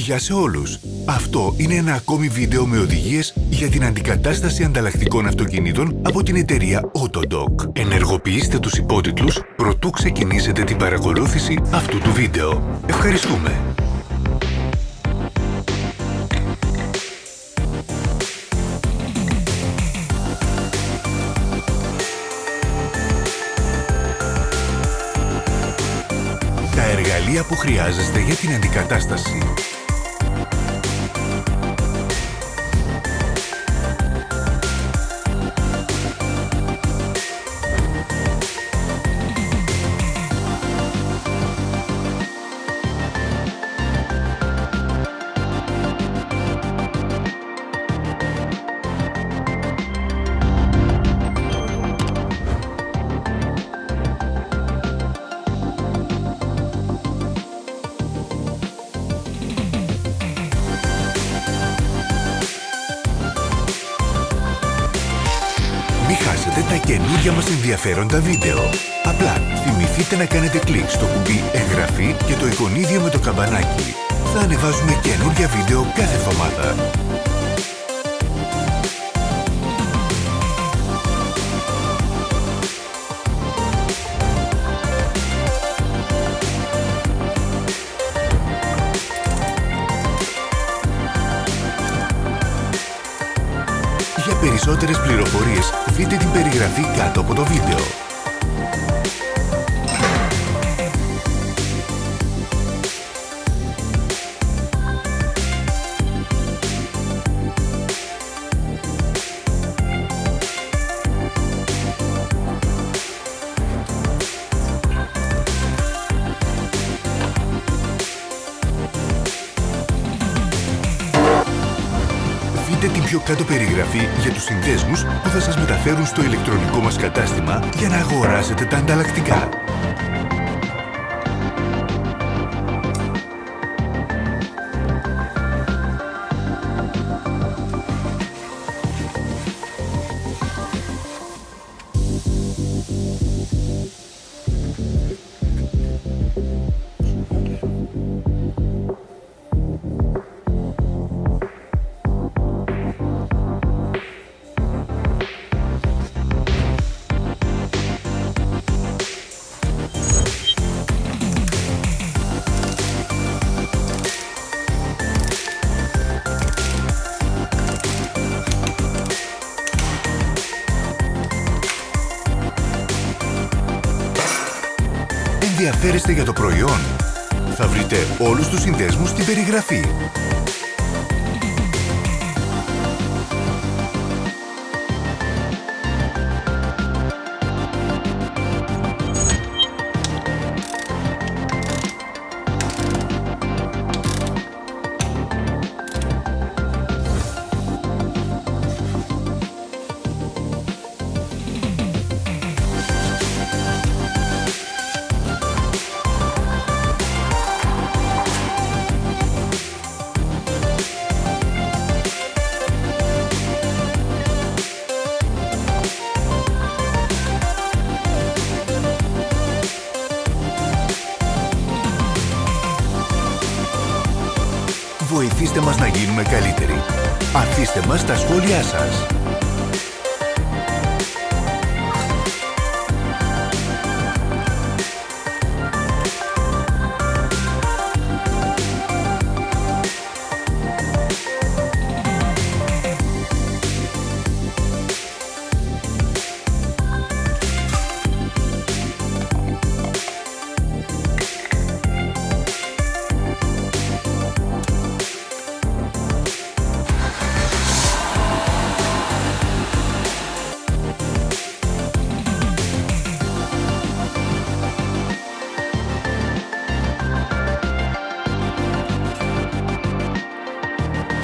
Γεια σε όλους! Αυτό είναι ένα ακόμη βίντεο με οδηγίες για την αντικατάσταση ανταλλακτικών αυτοκινήτων από την εταιρεία Autodoc. Ενεργοποιήστε τους υπότιτλους προτού ξεκινήσετε την παρακολούθηση αυτού του βίντεο. Ευχαριστούμε! Τα εργαλεία που χρειάζεστε για την αντικατάσταση Μην χάσετε τα καινούργια μας ενδιαφέροντα βίντεο. Απλά θυμηθείτε να κάνετε κλικ στο κουμπί εγγραφή και το εικονίδιο με το καμπανάκι. Θα ανεβάζουμε καινούργια βίντεο κάθε εβδομάδα. Για περισσότερες πληροφορίες δείτε την περιγραφή κάτω από το βίντεο. Δείτε την πιο κάτω περιγραφή για τους συνδέσμους που θα σας μεταφέρουν στο ηλεκτρονικό μας κατάστημα για να αγοράσετε τα ανταλλακτικά. Ενδιαφέρεστε για το προϊόν; Θα βρείτε όλους τους συνδέσμους στην περιγραφή. Βοηθήστε μας να γίνουμε καλύτεροι. Αφήστε μας τα σχόλιά σας.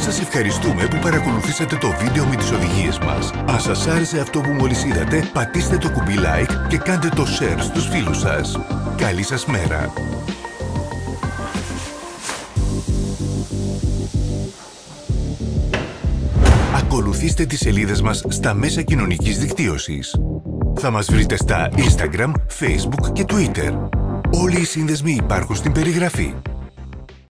Σας ευχαριστούμε που παρακολουθήσατε το βίντεο με τις οδηγίες μας. Αν σας άρεσε αυτό που μόλις είδατε, πατήστε το κουμπί like και κάντε το share στους φίλους σας. Καλή σας μέρα! Ακολουθήστε τις σελίδες μας στα μέσα κοινωνικής δικτύωσης. Θα μας βρείτε στα Instagram, Facebook και Twitter. Όλοι οι σύνδεσμοι υπάρχουν στην περιγραφή.